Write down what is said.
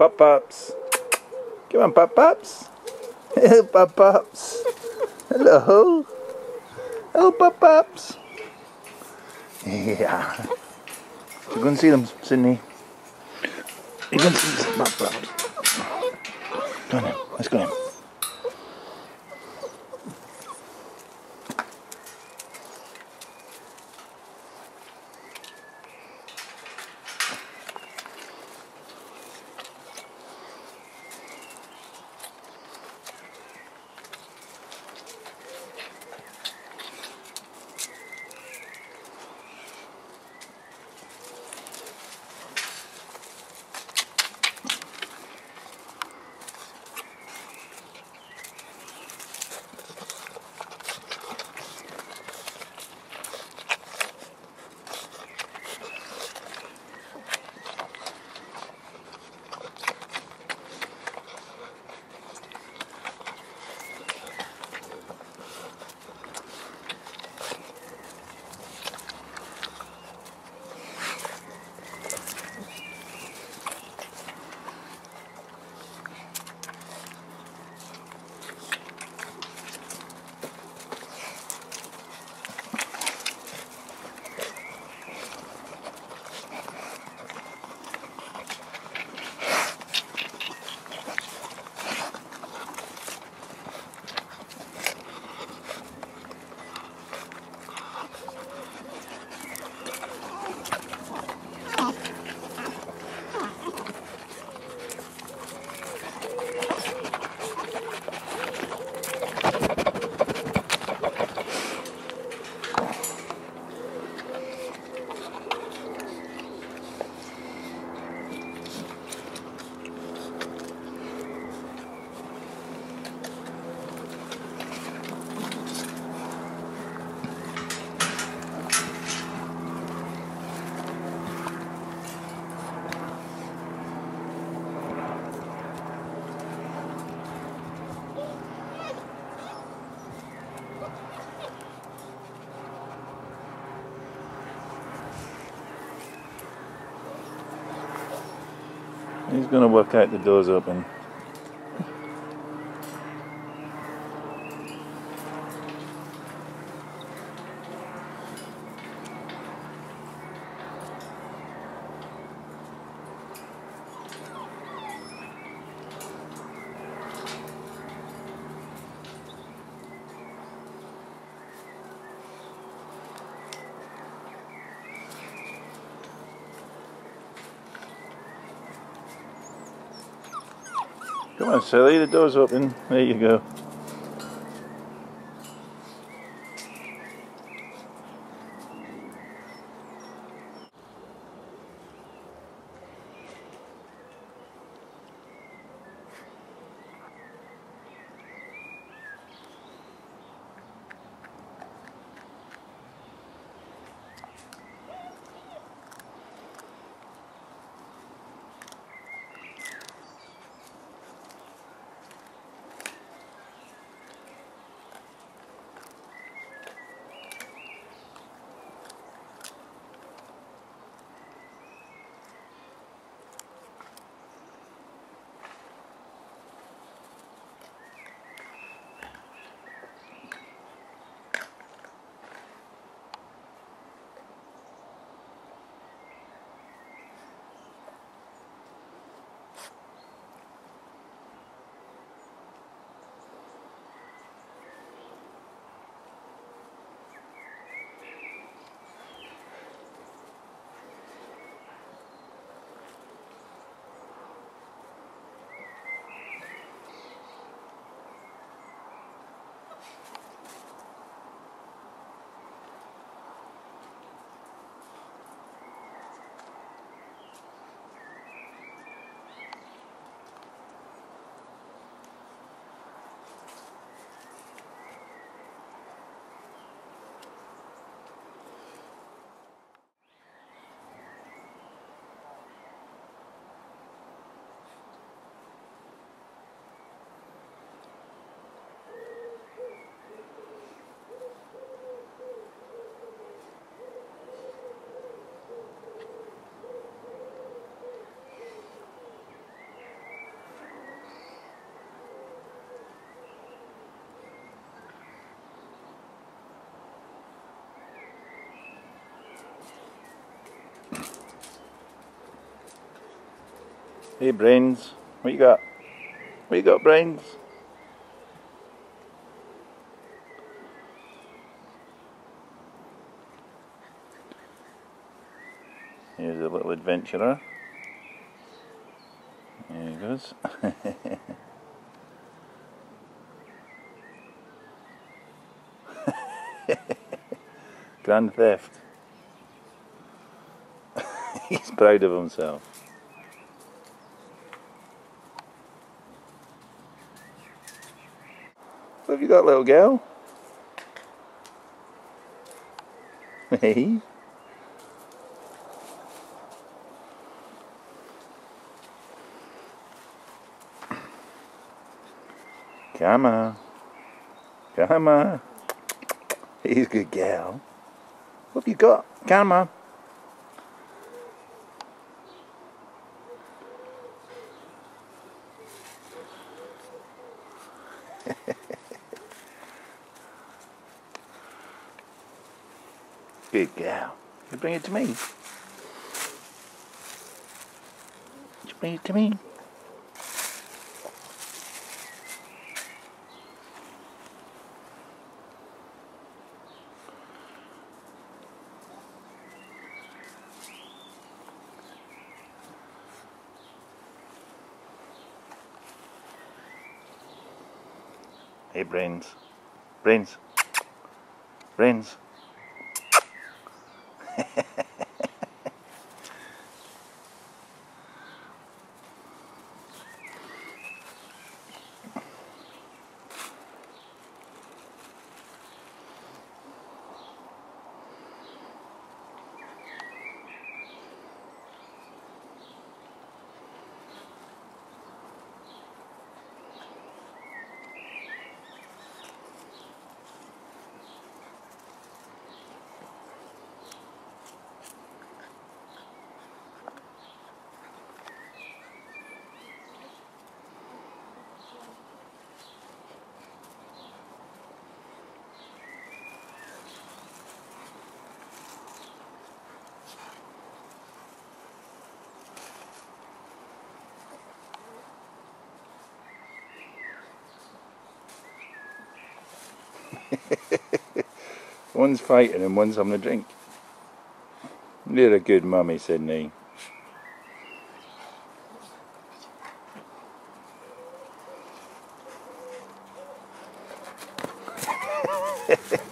Pop Pops. Come on, Pop Pops. Hello, Pop Pops. Hello. Hello, Pop Pops. Yeah. You can see them, Cydney. You can see some Pop Pops. Go on. Let's go in. He's going to work out the doors open. Come on, Sally, the door's open. There you go. Hey, Brains. What you got? What you got, Brains? Here's a little adventurer. There he goes. Grand theft. He's proud of himself. What have you got, little girl? Hey? Come on. Come on. He's a good gal. What have you got? Come on. Good gal. You bring it to me. You bring it to me. Hey, brains. Brains. Brains. One's fighting and one's having a drink. You're a good mummy, Cydney.